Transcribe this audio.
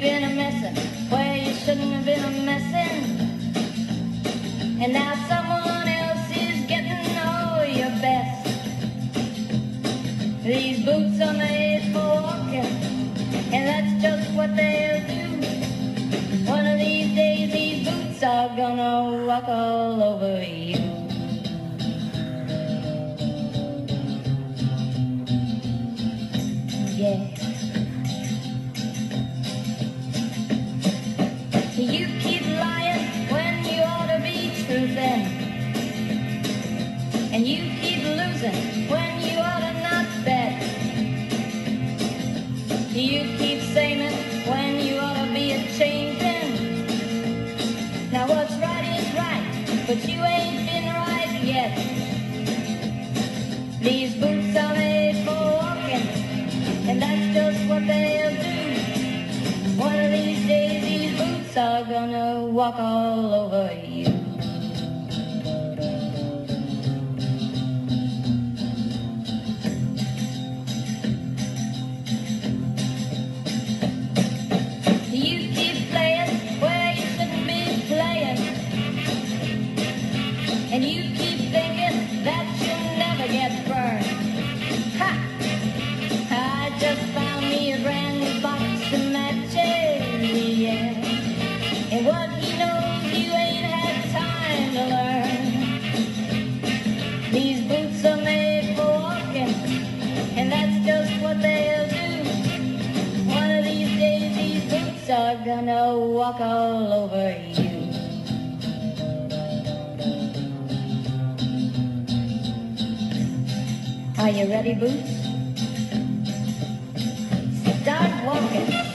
Been a messin' where you shouldn't have been a messin'. And now someone else is getting all your best. These boots are made for walking, and that's just what they'll do. One of these days, these boots are gonna walk all over you. And you keep losing when you ought to not bet. You keep saying it when you ought to be a changing. Now what's right is right, but you ain't been right yet. These boots are made for walking, and that's just what they'll do. One of these days, these boots are gonna walk all over. You And you keep thinking that you'll never get burned. Ha! I just found me a brand new box of matches, yeah. And what he knows you ain't had time to learn. These boots are made for walking, and that's just what they'll do. One of these days, these boots are gonna walk all over you. Are you ready, Boots? Start walking.